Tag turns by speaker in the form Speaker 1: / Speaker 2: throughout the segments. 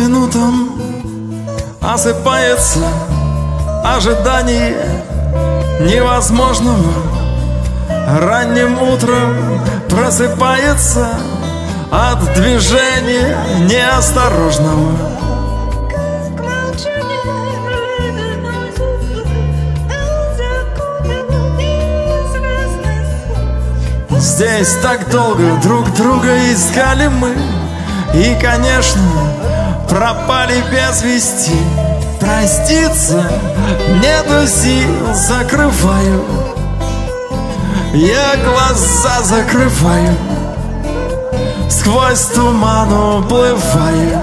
Speaker 1: минутам осыпается ожидание невозможного. Ранним утром просыпается от движения неосторожного. Здесь так долго друг друга искали мы И, конечно, пропали без вести. Проститься нету сил, закрываю. Я глаза закрываю. Сквозь туман уплываю.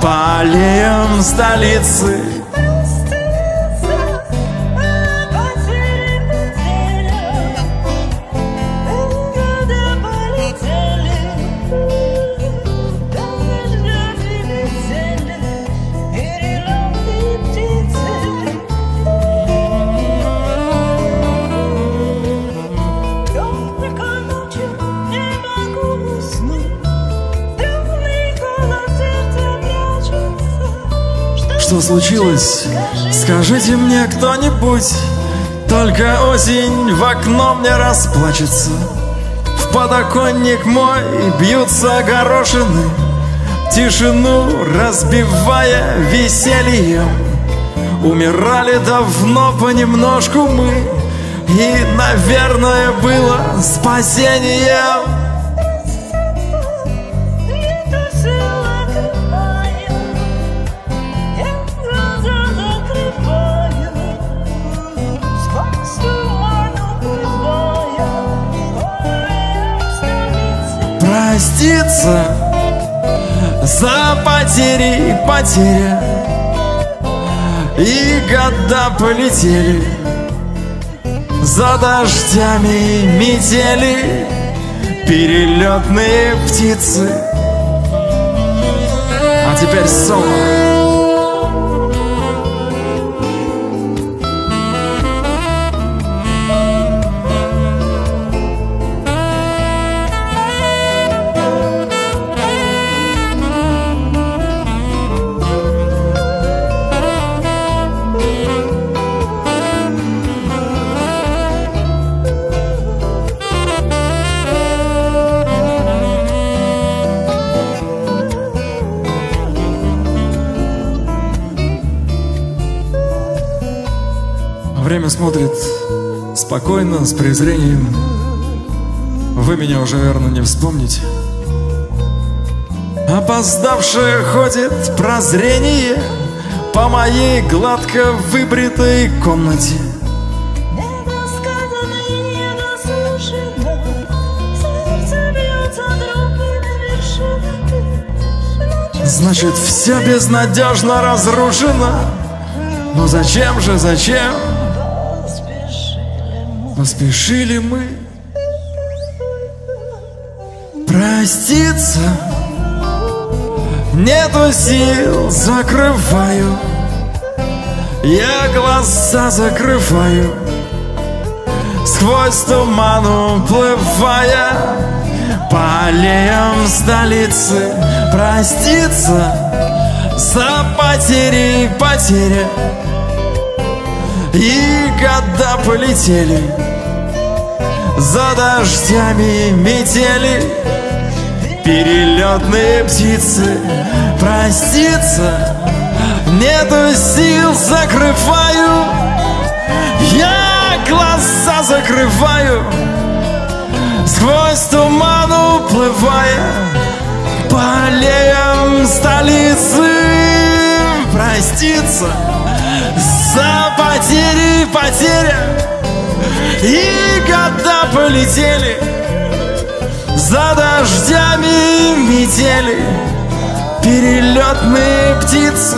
Speaker 1: По аллеям столицы Случилось? Скажите мне кто-нибудь. Только осень в окно мне расплачется. В подоконник мой бьются горошины. Тишину разбивая весельем. Умирали давно понемножку мы. И, наверное, было спасением проститься За потери и потеря И года полетели За дождями и метели. Перелетные птицы. А теперь соло Время смотрит спокойно, с презрением. Вы меня уже, верно, не вспомните. Опоздавшее ходит прозрение По моей гладко выбритой комнате Значит, все безнадежно разрушено Но зачем же, зачем? Поспешили мы проститься. Нету сил, закрываю. Я глаза закрываю. Сквозь туман уплывая По аллеям столицы Проститься. За потери и потеря И года полетели за дождями метели Перелетные птицы. Проститься Нету сил, закрываю Я глаза закрываю Сквозь туман уплывая По аллеям столицы Проститься За потери потеря и года полетели За дождями метели Перелетные птицы